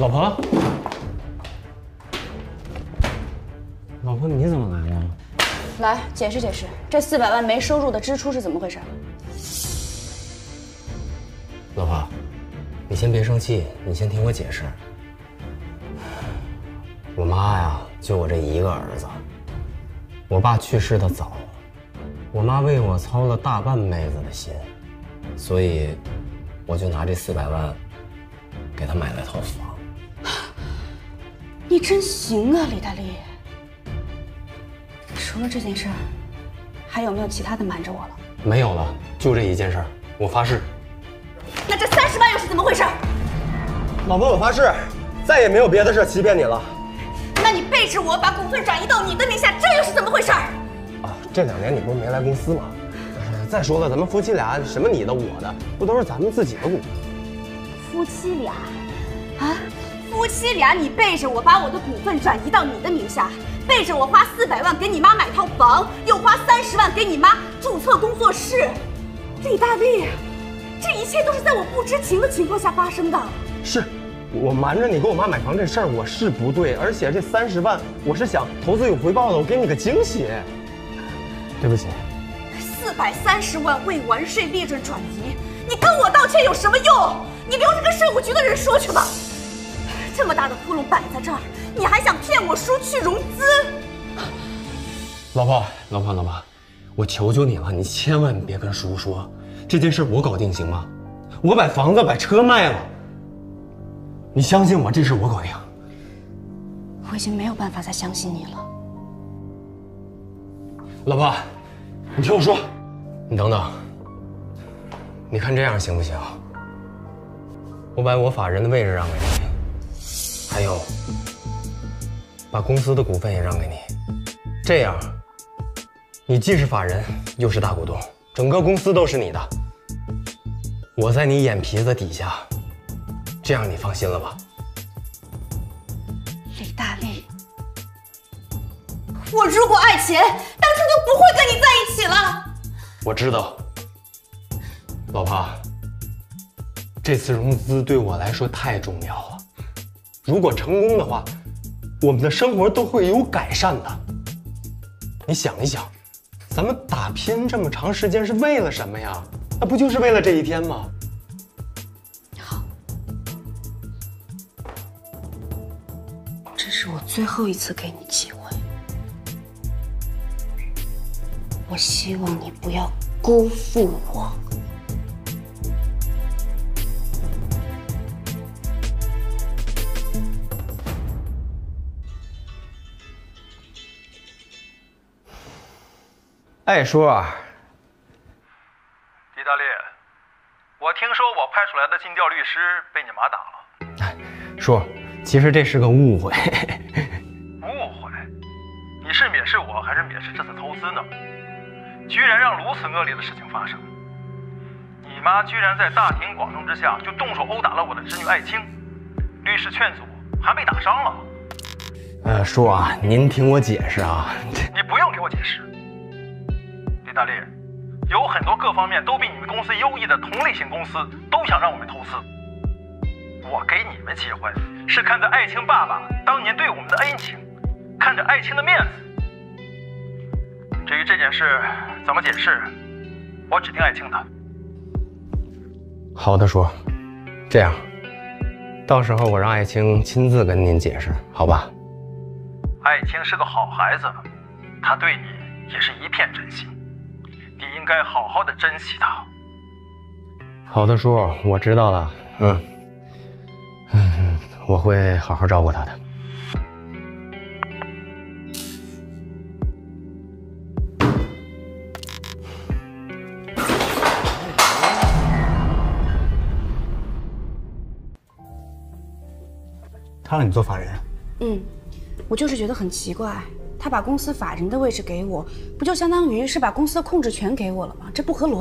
老婆，老婆，你怎么来了？来解释解释，这四百万没收入的支出是怎么回事？老婆，你先别生气，你先听我解释。我妈呀，就我这一个儿子，我爸去世的早，我妈为我操了大半辈子的心，所以我就拿这四百万给他买了套房。你真行啊，李大力。除了这件事儿，还有没有其他的瞒着我了？没有了，就这一件事儿，我发誓。那这三十万又是怎么回事？老婆，我发誓，再也没有别的事欺骗你了。那你背着我把股份转移到你的名下，这又是怎么回事？啊，这两年你不是没来公司吗？再说了，咱们夫妻俩什么你的我的，不都是咱们自己的股？夫妻俩，啊，夫妻俩，你背着我把我的股份转移到你的名下，背着我花四百万给你妈买套房，又花三十万给你妈注册工作室。李大力，这一切都是在我不知情的情况下发生的。是，我瞒着你给我妈买房这事儿我是不对，而且这三十万我是想投资有回报的，我给你个惊喜。对不起。四百三十万未完税利润转移，你跟我道歉有什么用？你留着跟税务局的人说去吧。这么大的窟窿摆在这儿，你还想骗我叔去融资？老婆，老婆，老婆，我求求你了，你千万别跟叔说这件事，我搞定行吗？我把房子、把车卖了，你相信我，这事我搞定。我已经没有办法再相信你了。老婆，你听我说，你等等，你看这样行不行？我把我法人的位置让给你，把公司的股份也让给你，这样你既是法人又是大股东，整个公司都是你的。我在你眼皮子底下，这样你放心了吧？李大力，我如果爱钱，当初就不会跟你在一起了。我知道，老婆，这次融资对我来说太重要了。如果成功的话，我们的生活都会有改善的。你想一想，咱们打拼这么长时间是为了什么呀？那不就是为了这一天吗？好，这是我最后一次给你机会。我希望你不要辜负我。哎，叔啊，李大力，我听说我派出来的尽调律师被你妈打了。叔，其实这是个误会。误会？你是蔑视我，还是蔑视这次投资呢？居然让如此恶劣的事情发生！你妈居然在大庭广众之下就动手殴打了我的侄女艾青，律师劝阻，还被打伤了。呃，叔啊，您听我解释啊。你不用给我解释。李大力，有很多各方面都比你们公司优异的同类型公司都想让我们投资。我给你们机会，是看在爱青爸爸当年对我们的恩情，看着艾青的面子。至于这件事怎么解释，我只听艾青的。好的，叔，这样，到时候我让爱青亲自跟您解释，好吧？爱青是个好孩子，他对你也是一片真心，你应该好好的珍惜他。好的，叔，我知道了。嗯，嗯，我会好好照顾他的。他让你做法人，嗯，我就是觉得很奇怪，他把公司法人的位置给我，不就相当于是把公司的控制权给我了吗？这不合逻辑。